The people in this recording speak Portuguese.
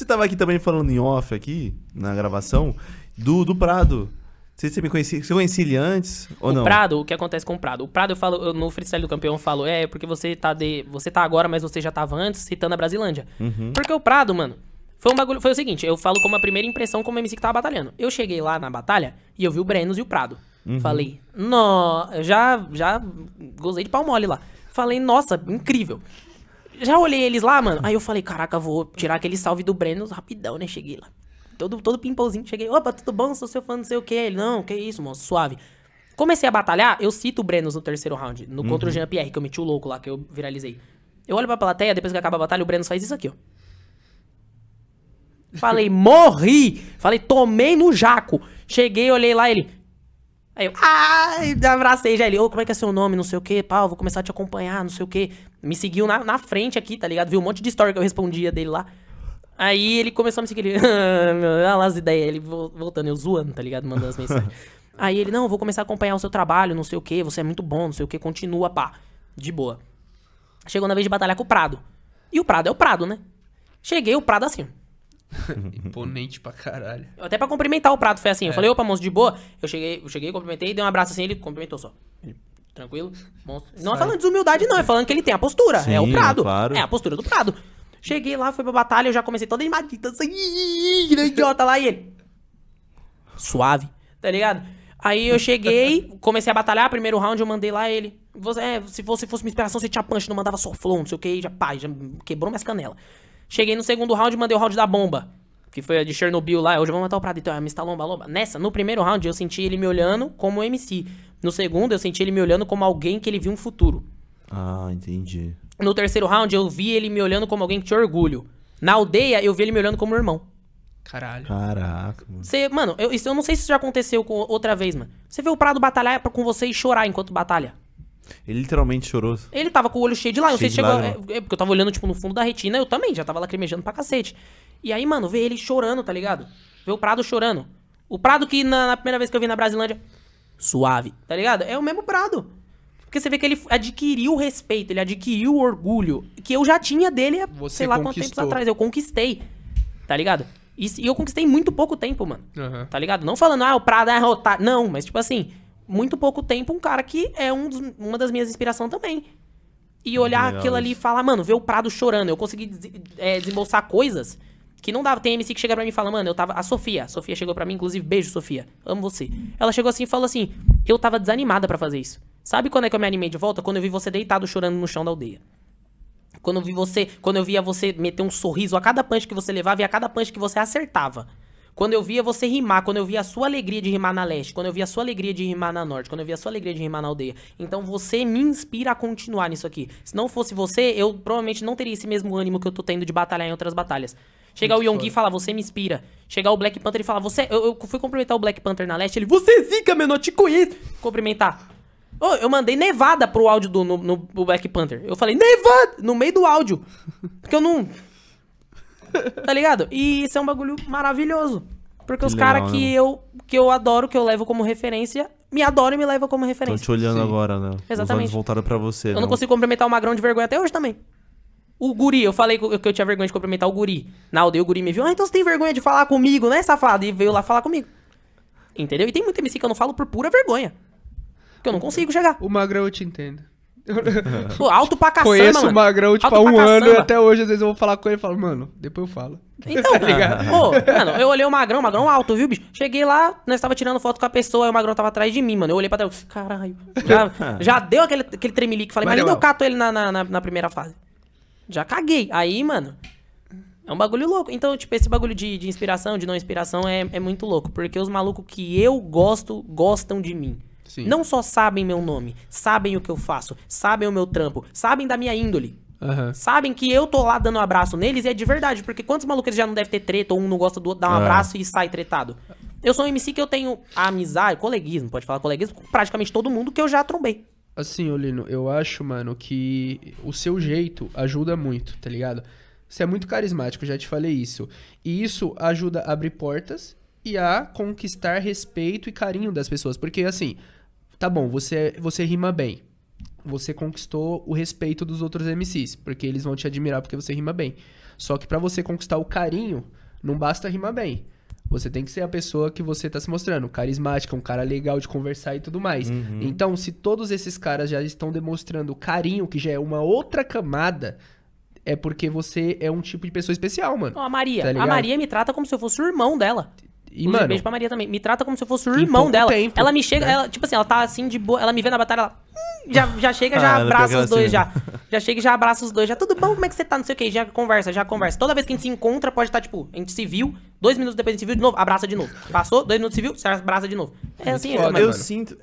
Você tava aqui também falando em off aqui, na gravação, do, do Prado. Você, você me conhecia, você conhecia ele antes ou o não? Prado, o que acontece com o Prado? O Prado, eu falo, eu, no freestyle do campeão, eu falo, é, porque você tá de. Você tá agora, mas você já tava antes, citando a Brasilândia. Uhum. Porque o Prado, mano, foi um bagulho. Foi o seguinte, eu falo como a primeira impressão como MC que tava batalhando. Eu cheguei lá na batalha e eu vi o Brenos e o Prado. Uhum. Falei, nó, eu já, já gozei de pau mole lá. Falei, nossa, incrível. Já olhei eles lá, mano. Aí eu falei, caraca, vou tirar aquele salve do Brenos rapidão, né? Cheguei lá. Todo, todo pimpãozinho. Cheguei, opa, tudo bom? Sou seu fã, não sei o que. Ele, não, que isso, moço, suave. Comecei a batalhar, eu cito o Brenos no terceiro round. No contra o Jean-Pierre, que eu meti o louco lá, que eu viralizei. Eu olho pra plateia, depois que acaba a batalha, o Brenos faz isso aqui, ó. Falei, morri! Falei, tomei no jaco. Cheguei, olhei lá, ele. Aí eu, ai, abracei já ele, ô, como é que é seu nome, não sei o que, pau, vou começar a te acompanhar, não sei o que. Me seguiu na, na frente aqui, tá ligado? Viu um monte de story que eu respondia dele lá. Aí ele começou a me seguir, ele, olha lá as ideias, ele vo- voltando, eu zoando, tá ligado? Mandando as mensagens. Aí ele, não, vou começar a acompanhar o seu trabalho, não sei o que, você é muito bom, não sei o que, continua, pá. De boa. Chegou na vez de batalhar com o Prado. E o Prado é o Prado, né? Cheguei, o Prado assim. Imponente pra caralho. Até pra cumprimentar o prato foi assim. Eu falei, opa, moço, de boa. Eu cheguei, eu cheguei, cumprimentei, dei um abraço assim, ele cumprimentou só. Tranquilo? Monstro. Não é falando de desumildade, não. É falando que ele tem a postura. é o Sim, Prado. claro. É a postura do Prado. Cheguei lá, fui pra batalha, eu já comecei toda animadita, assim, "Ih, que idiota lá, e ele. Suave, tá ligado? Aí eu cheguei, comecei a batalhar, primeiro round eu mandei lá ele. Você, é, se você fosse uma inspiração, você tinha punch, não mandava só flow, não sei o que, já pá, já quebrou minhas canelas. Cheguei no segundo round, mandei o round da bomba. Que foi a de Chernobyl lá, hoje vamos matar o Prado, então, é Mr. Lomba Lomba. Nessa, no primeiro round, eu senti ele me olhando como MC. No segundo, eu senti ele me olhando como alguém que ele viu um futuro. Ah, entendi. No terceiro round, eu vi ele me olhando como alguém que tinha orgulho. Na aldeia, eu vi ele me olhando como irmão. Caralho. Caraca, mano. Você, mano, eu, isso eu não sei se isso já aconteceu com outra vez, mano. Você vê o Prado batalhar com você e chorar enquanto batalha. Ele literalmente chorou. Ele tava com o olho cheio de lágrimas. Cheio Você de chegou. É, é, porque eu tava olhando, tipo, no fundo da retina, eu também, já tava lacrimejando pra cacete. E aí, mano, ver ele chorando, tá ligado? Ver o Prado chorando. O Prado que na, na primeira vez que eu vi na Brasilândia, suave, tá ligado? É o mesmo Prado. Porque você vê que ele adquiriu o respeito, ele adquiriu o orgulho que eu já tinha dele há Você sei lá quantos tempos conquistou. atrás. Eu conquistei, tá ligado? E, e eu conquistei em muito pouco tempo, mano. Aham. Tá ligado? Não falando, ah, o Prado é otário. Não, mas tipo assim, muito pouco tempo, um cara que é um dos- uma das minhas inspirações também. E olhar Legal aquilo ali e falar, mano, ver o Prado chorando. Eu consegui des- é, desembolsar coisas que não dava. Tem MC que chega pra mim e fala, mano, eu tava. A Sofia. A Sofia chegou pra mim, inclusive, beijo, Sofia. Amo você. Ela chegou assim e falou assim: eu tava desanimada pra fazer isso. Sabe quando é que eu me animei de volta? Quando eu vi você deitado chorando no chão da aldeia. Quando eu vi você, quando eu via você meter um sorriso a cada punch que você levava e a cada punch que você acertava. Quando eu via você rimar, quando eu via a sua alegria de rimar na leste, quando eu via a sua alegria de rimar na norte, quando eu via a sua alegria de rimar na aldeia. Então você me inspira a continuar nisso aqui. Se não fosse você, eu provavelmente não teria esse mesmo ânimo que eu tô tendo de batalhar em outras batalhas. Chegar o Yonggi e falar, você me inspira. Chegar o Black Panther e falar, você. Eu, eu fui cumprimentar o Black Panther na leste, ele, você é zica, mano, eu te conheço. Cumprimentar. Ô, eu mandei nevada pro áudio do no- no Black Panther. Eu falei, nevada! No meio do áudio. Porque eu não. Tá ligado? E isso é um bagulho maravilhoso. Porque Que os caras que né? eu, que eu adoro, que eu levo como referência, me adoram e me levam como Tô referência. te olhando Sim. agora, né? Os Exatamente. olhos voltaram pra você. Eu não consigo cumprimentar o Magrão de vergonha até hoje também. O guri, eu falei que eu tinha vergonha de cumprimentar o guri. Na aldeia o guri me viu, ah, então você tem vergonha de falar comigo, né, safado? E veio lá falar comigo. Entendeu? E tem muito MC que eu não falo por pura vergonha. Que eu não consigo chegar. O Magrão eu te entendo. Pô, alto pra caçamba, Conheço mano. o Magrão, tipo, há um ano e até hoje, às vezes eu vou falar com ele e falo, mano, depois eu falo. Então, pô, mano, eu olhei o Magrão, o Magrão alto, viu, bicho? Cheguei lá, nós tava tirando foto com a pessoa, e o Magrão tava atrás de mim, mano. Eu olhei pra trás, caralho. Já, já deu aquele, aquele tremelique. Falei, Valeu, imagina eu Al. cato ele na, na, na- na primeira fase. Já caguei. Aí, mano, é um bagulho louco. Então, tipo, esse bagulho de, de inspiração, de não inspiração, é, é muito louco. Porque os malucos que eu gosto, gostam de mim. Sim. Não só sabem meu nome, sabem o que eu faço, sabem o meu trampo, sabem da minha índole. Aham. Sabem que eu tô lá dando um abraço neles e é de verdade, porque quantos malucos já não devem ter treta ou um não gosta do outro, dá um É. abraço e sai tretado. Eu sou um MC que eu tenho amizade, coleguismo, pode falar coleguismo, com praticamente todo mundo que eu já trombei. Assim, Olino, eu acho, mano, que o seu jeito ajuda muito, tá ligado? Você é muito carismático, já te falei isso. E isso ajuda a abrir portas e a conquistar respeito e carinho das pessoas. Porque, assim, tá bom, você, você rima bem. você conquistou o respeito dos outros MCs, porque eles vão te admirar porque você rima bem. Só que pra você conquistar o carinho, não basta rimar bem. Você tem que ser a pessoa que você tá se mostrando, carismática, um cara legal de conversar e tudo mais. Uhum. Então, se todos esses caras já estão demonstrando carinho, que já é uma outra camada, é porque você é um tipo de pessoa especial, mano. A Maria. Tá a? Maria me trata como se eu fosse o irmão dela. E, Inclusive, mano, beijo pra Maria também. Me trata como se eu fosse o irmão dela. tempo, ela me chega, né? ela, tipo assim, ela tá assim de boa. Ela me vê na batalha, ela. hum, Já, já chega, já Ah, abraça os dois, assim. já. Já chega e já abraça os dois. Já tudo bom, como é que você tá? Não sei o que. Já conversa, já conversa. Toda vez que a gente se encontra, pode estar, tipo, a gente se viu, dois minutos depois a gente se viu de novo, abraça de novo. Passou, dois minutos se viu, você abraça de novo. É assim, é, eu mano. sinto.